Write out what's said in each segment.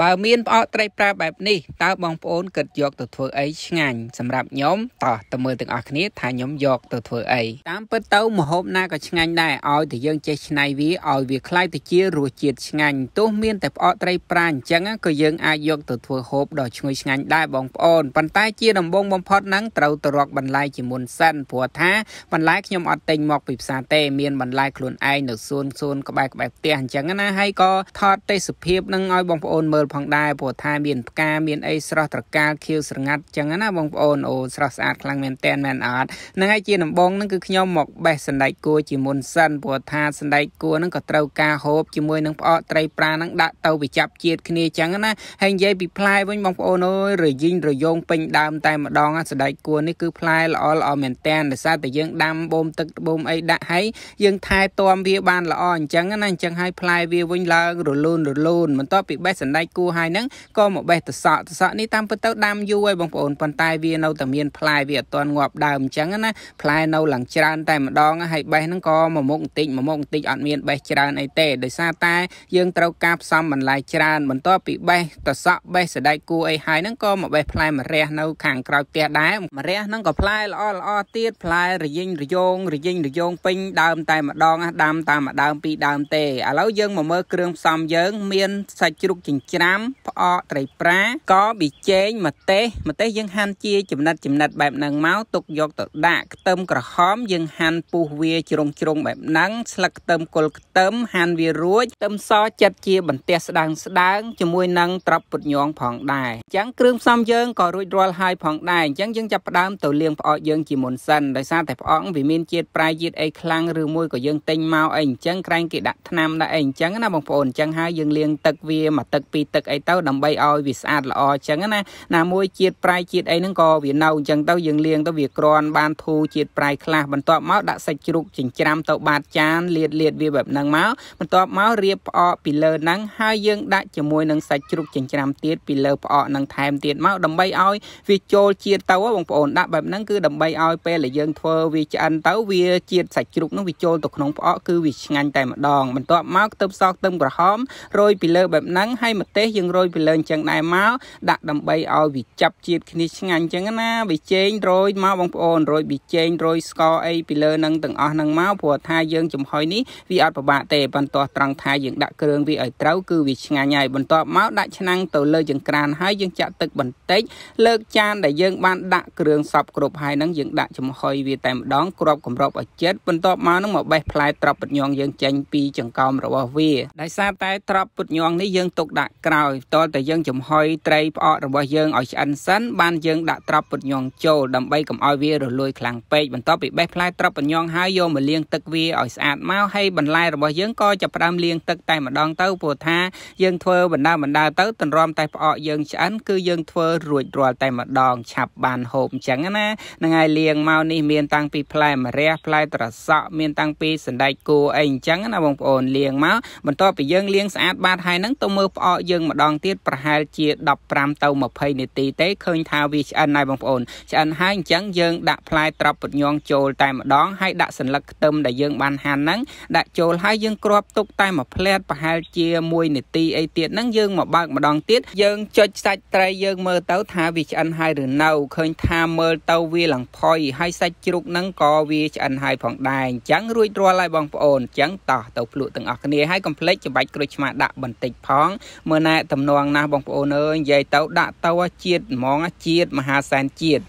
បើមានផ្អកត្រីប្រាបែបនេះតើបងប្អូនគិតយកទៅធ្វើអីឆ្ងាញ់សម្រាប់ខ្ញុំតោះទៅមើលទាំងអស់គ្នាថាខ្ញុំយកទៅធ្វើអីតាមពិតទៅម្ហូបណាក៏ឆ្ងាញ់ដែរឲ្យតែយើងចេះច្នៃវាឲ្យវាคล้ายទៅជារសជាតិឆ្ងាញ់ទោះមានតែផ្អកត្រីប្រាអញ្ចឹងក៏យើងអាចយកទៅធ្វើហូបដ៏ឈ្ងុយឆ្ងាញ់ដែរបងប្អូនប៉ុន្តែជាដំបូងបំផុតហ្នឹងត្រូវទៅរកបន្លែជាមុនសិនព្រោះថាបន្លែខ្ញុំអត់ទិញមកពីផ្សារទេមានបន្លែខ្លួនឯងនៅសួនសួនក្បែរក្បែរផ្ទះអញ្ចឹងណាហើយក៏ថតទេសភាពនឹងឲ្យបងប្អូនមើល ផងដែរព្រោះថាមានផ្កាមានអីស្រស់ត្រកាលខៀវស្រងាត់ចឹងណាបងប្អូនអូស្រស់ស្អាតខ្លាំងមែនតែនមែនអត់ហ្នឹងហើយជាដំបងហ្នឹងគឺខ្ញុំមកបេះសណ្ដែកគួរជាមុនសិនព្រោះថាសណ្ដែកគួរហ្នឹងក៏ត្រូវការហូបជាមួយនឹងផ្អកត្រីប្រាហ្នឹងដាក់ទៅវិចាប់ជាតិគ្នាចឹងណាហើយនិយាយពីផ្លែវិញបងប្អូនអើយរយិញរយងពេញដើមតែម្ដងសណ្ដែកគួរនេះគឺផ្លែល្អល្អមែនតែនដោយសារតែយើងដាំបូមទឹកបូមអីដាក់ហើយយើងថែទាំវាបានល្អអញ្ចឹងណាអញ្ចឹងហើយផ្លែវាវិញឡើងរលូនរលូនបន្ទាប់ពីបេះសណ្ដែកគួរហើយហ្នឹងក៏មកបេះតសក់តសក់នេះតាមពិតទៅដាំយូរហើយបងប្អូនប៉ុន្តែវានៅតែមានផ្លែវាអត់ទាន់ងាប់ដើមអញ្ចឹងណាផ្លែនៅឡើងច្រើនតែម្ដងហើយបេះហ្នឹងក៏មួយមុខបន្តិចមួយមុខបន្តិចអត់មានបេះច្រើនអីទេដោយសារតែយើងត្រូវការផ្សំបន្លែច្រើនបន្ទាប់ពីបេះតសក់បេះសណ្ដែកគួរអីហើយហ្នឹងក៏មកបេះផ្លែម្រះនៅខាងក្រោយផ្ទះដែរម្រះហ្នឹងក៏ផ្លែល្អល្អទៀតផ្លែរយិញរយងរយិញរយងពេញដើមតែម្ដងដាំតាមម្ដើមពីរដើមទេឥឡូវយើងមកមើលគ្រឿងផ្សំយើង មានសាច់ជ្រូកចិញ្ច្រាំផ្អកត្រីប្រាក៏ប៊ីចេងម្ទេសម្ទេសយើងហាន់ជាចំណិតចំណិតបែបហ្នឹងមកទុកយកទៅដាក់ខ្ទឹមក្រហមយើងហាន់ពុះវាជ្រុងជ្រុងបែបហ្នឹងស្លឹកខ្ទឹមគល់ខ្ទឹមហាន់វារួចខ្ទឹមសចិតជាបន្ទះស្ដើងស្ដើងជាមួយនឹងត្រប់ពុតញងផងដែរអញ្ចឹងគ្រឿងផ្សំយើងក៏រួចរាល់ហើយផងដែរអញ្ចឹងយើងចាប់ផ្ដើមទៅលាងផ្អកយើងជាមុនសិនដោយសារតែផ្អកវាមានជាតិប្រៃជាតិអីខ្លាំងឬមួយក៏យើងទិញមកអីអញ្ចឹងក្រែងគេដាក់ថ្នាំដាក់អីអញ្ចឹងណាបងប្អូនអញ្ចឹងហើយយើងលាងទឹកវាមួយទឹកពីរទឹកអីទៅដើម្បីឲ្យវាស្អាតល្អអញ្ចឹងណាណាមួយជាតិប្រៃជាតិអីហ្នឹងក៏វានៅអញ្ចឹងទៅយើងលាងទៅវាក្រាន់បានធូរជាតិប្រៃខ្លះបន្ទាប់មកដាក់សាច់ជ្រូកចិញ្ច្រាំទៅបាតចានលាតលាតវាបែបហ្នឹងមកបន្ទាប់មករៀបផ្អកពីលើហ្នឹងហើយយើងដាក់ជាមួយនឹងសាច់ជ្រូកចិញ្ច្រាំទៀតពីលើផ្អកហ្នឹងថែមទៀតមកដើម្បីឲ្យវាចូលជាតិទៅបងប្អូនដាក់បែបហ្នឹងគឺដើម្បីឲ្យពេលដែលយើងធ្វើវាឆ្អិនទៅវាជាតិសាច់ជ្រូកហ្នឹងវាចូលទៅក្នុងផ្អកគឺវាឆ្ងាញ់តែម្ដងបន្ទាប់មកខ្ទឹមសខ្ទឹមក្រហមរោយពីលើបែបហ្នឹងហើយម្ទេសយើងរោយពីលើអញ្ចឹងដែរមកដាក់ដើម្បីឲ្យវាចាប់ជាតិគ្នាឆ្ងាញ់អញ្ចឹងណាវាចេងរោយមកបងប្អូនរោយប៊ីចេងរោយស្ករអីពីលើនឹងទាំងអស់ហ្នឹងមកព្រោះថាយើងចំហុយនេះវាអត់ពិបាកទេបន្ទាប់ត្រង់ថាយើងដាក់គ្រឿងវាឲ្យត្រូវគឺវាឆ្ងាញ់ហើយបន្ទាប់មកដាក់ឆ្នាំងទៅលើចង្ក្រានហើយយើងចាក់ទឹកបន្តិចលើកចានដែលយើងបានដាក់គ្រឿងសពគ្រប់ហើយហ្នឹងយើងដាក់ចំហុយវាតែម្ដងគ្របគម្របឲ្យជិតបន្ទាប់មកហ្នឹងមកបេះផ្លែត្រប់ពុតញងយើងចេញពីចង្កោមរបស់វាដោយសារតែត្រប់ពុតញងនេះយើងទុកដាក់ក្រោយតលតែយើងចំហុយត្រីផ្អករបស់យើងឲ្យឆ្អិនសិនបានយើងដាក់ត្រប់ពុតញងចូលដើម្បីកុំឲ្យវារលួយខ្លាំងពេកបន្ទាប់ពីបេះផ្លែត្រប់ពុតញងហើយយកមកលាងទឹកវាឲ្យស្អាតមកហើយបន្លែរបស់យើងក៏ចាប់ផ្ដើមលាងទឹកតែម្ដងទៅព្រោះថាយើងធ្វើបណ្ដើបណ្ដើទៅទន្រាំតែផ្អកយើងឆ្អិនគឺយើងធ្វើរួចរាល់តែម្ដងឆាប់បានហូបអញ្ចឹងណាហ្នឹងហើយលាងមកនេះមានតាំងពីផ្លែម្រះផ្លែត្រសក់មានតាំងពីសណ្ដែកគួរអីអញ្ចឹងណាបងប្អូនលាងមកបន្ទាប់ពីយើងលាងស្អាតបាតហើយហ្នឹងទៅមើលផ្អកយើងម្ដងទៀតប្រហែលជា15ទៅ20នាទីទេឃើញថាវាឆ្អិនហើយបងប្អូនឆ្អិនហើយអញ្ចឹងយើងដាក់ផ្លែត្រប់ពុតញងចូលតែម្ដងហើយដាក់សន្លឹកខ្ទឹមដែលយើងបានហាន់ហ្នឹងដាក់ចូលហើយយើងគ្របទុកតែមួយផ្លែតប្រហែលជា1នាទីអីទៀតហ្នឹងយើងមកបើកម្ដងទៀតយើងចុចសាច់ត្រីយើងមើលទៅថាវាឆ្អិនហើយឬនៅឃើញថាមើលទៅវាឡើងផុយហើយសាច់ជ្រូកហ្នឹងក៏វាឆ្អិនហើយផងដែរអញ្ចឹងរួចរាល់ហើយបងប្អូនអញ្ចឹងតោះទៅភ្លក់ទាំងអស់គ្នាហើយកុំភ្លេចច្របាច់ក្រូចឆ្មាដាក់បន្តិចផងមើលណែតំណងណាស់បងប្អូនអើយនិយាយទៅដាក់ទៅជាតិហ្មងជាតិមហាសែនជាតិ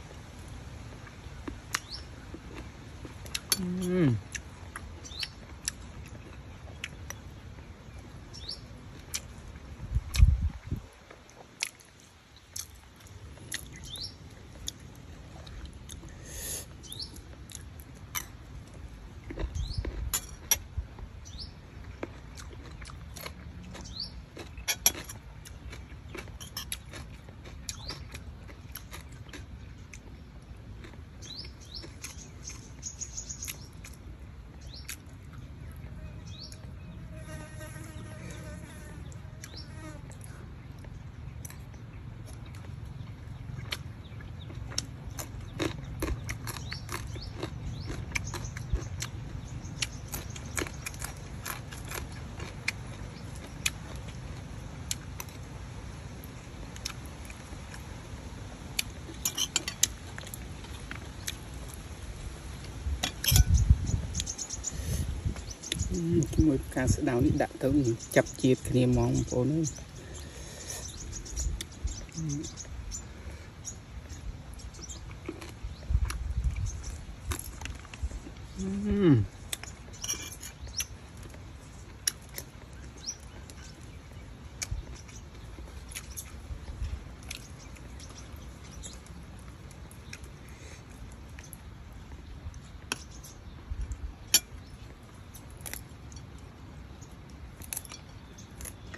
ជាមួយផ្កាស្ដៅនេះដាក់ទៅចាប់ជាតិគ្នាហ្មងបងប្អូនអើយអឺ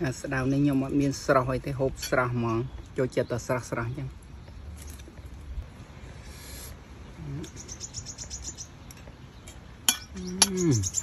ស្ដៅនេះខ្ញុំអត់មានស្រស់អីទេហូបស្រស់ហ្មង ចូលចិត្តតែស្រស់ស្រស់អញ្ចឹងអឺ